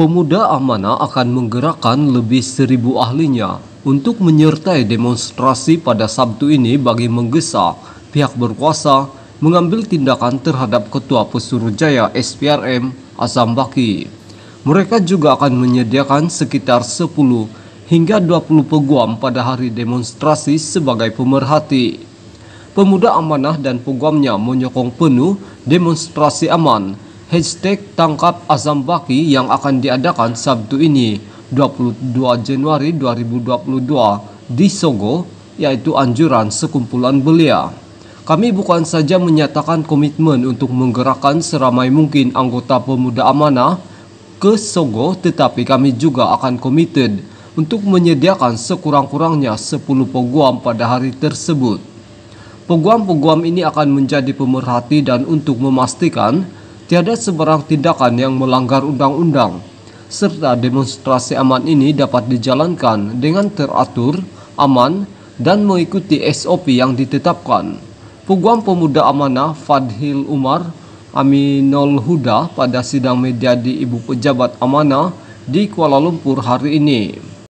Pemuda Amanah akan menggerakkan lebih seribu ahlinya untuk menyertai demonstrasi pada Sabtu ini bagi menggesa pihak berkuasa mengambil tindakan terhadap Ketua Pesuruhjaya SPRM Azam Baki. Mereka juga akan menyediakan sekitar 10 hingga 20 peguam pada hari demonstrasi sebagai pemerhati. Pemuda amanah dan peguamnya menyokong penuh demonstrasi aman hashtag tangkap Azam Baki yang akan diadakan Sabtu ini 22 Januari 2022 di Sogo yaitu anjuran sekumpulan belia. Kami bukan saja menyatakan komitmen untuk menggerakkan seramai mungkin anggota pemuda amanah ke Sogo tetapi kami juga akan komited untuk menyediakan sekurang-kurangnya 10 peguam pada hari tersebut. Peguam-peguam ini akan menjadi pemerhati dan untuk memastikan tiada sebarang tindakan yang melanggar undang-undang, serta demonstrasi aman ini dapat dijalankan dengan teratur, aman, dan mengikuti SOP yang ditetapkan. Peguam Pemuda Amanah Fadhil Umar Aminul Huda pada sidang media di Ibu Pejabat Amanah di Kuala Lumpur hari ini.